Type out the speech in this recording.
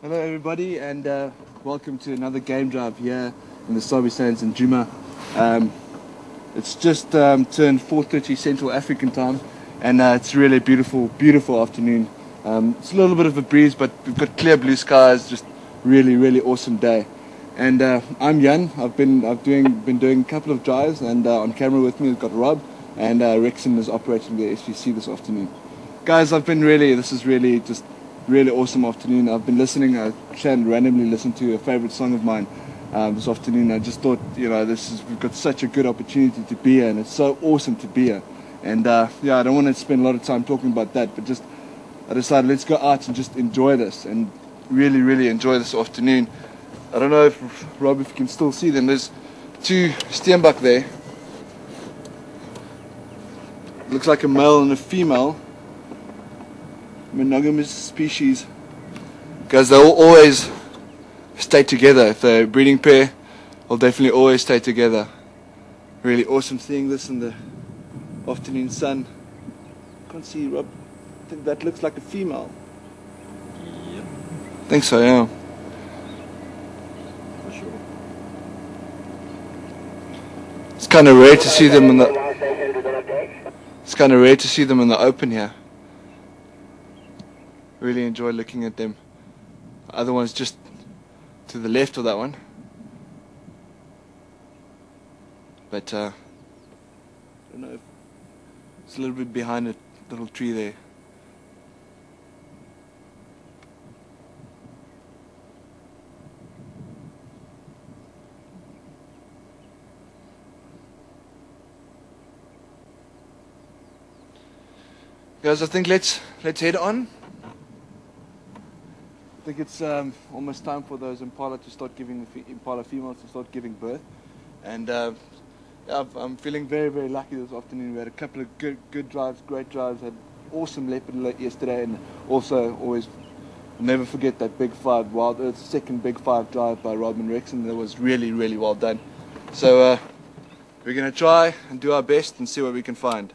Hello, everybody, and uh, welcome to another game drive here in the Sabi Sands in Djuma. Um, it's just um, turned 4:30 Central African time, and uh, it's really a beautiful, beautiful afternoon. Um, it's a little bit of a breeze, but we've got clear blue skies. Just really, really awesome day. And uh, I'm Jan. I've been I've doing been doing a couple of drives, and uh, on camera with me we've got Rob, and uh, Rexon is operating the SVC this afternoon. Guys, I've been really. This is really just really awesome afternoon. I've been listening. I tried randomly listen to a favorite song of mine um, this afternoon. I just thought, you know, this is we've got such a good opportunity to be here, and it's so awesome to be here. And uh, yeah, I don't want to spend a lot of time talking about that, but just I decided let's go out and just enjoy this and really, really enjoy this afternoon. I don't know if Rob, if you can still see them. There's two steenbok there. Looks like a male and a female monogamous species because they'll always stay together. If they're a breeding pair, they'll definitely always stay together. Really awesome seeing this in the afternoon sun. Can't see Rob. I think that looks like a female. Yep, I think so, yeah. for sure. It's kind of rare to see them in the. It's kind of rare to see them in the open here. Really enjoy looking at them. The other one's just to the left of that one. But uh, I don't know. It's a little bit behind a little tree there. Guys, I think let's let's head on. I think it's um, almost time for those impala to start giving the impala females to start giving birth, and uh, I'm feeling very very lucky this afternoon. We had a couple of good good drives, great drives. Had awesome leopard yesterday, and also always never forget that big five WildEarth second big five drive by Rodman Rexon. That was really really well done. So uh, we're gonna try and do our best and see what we can find.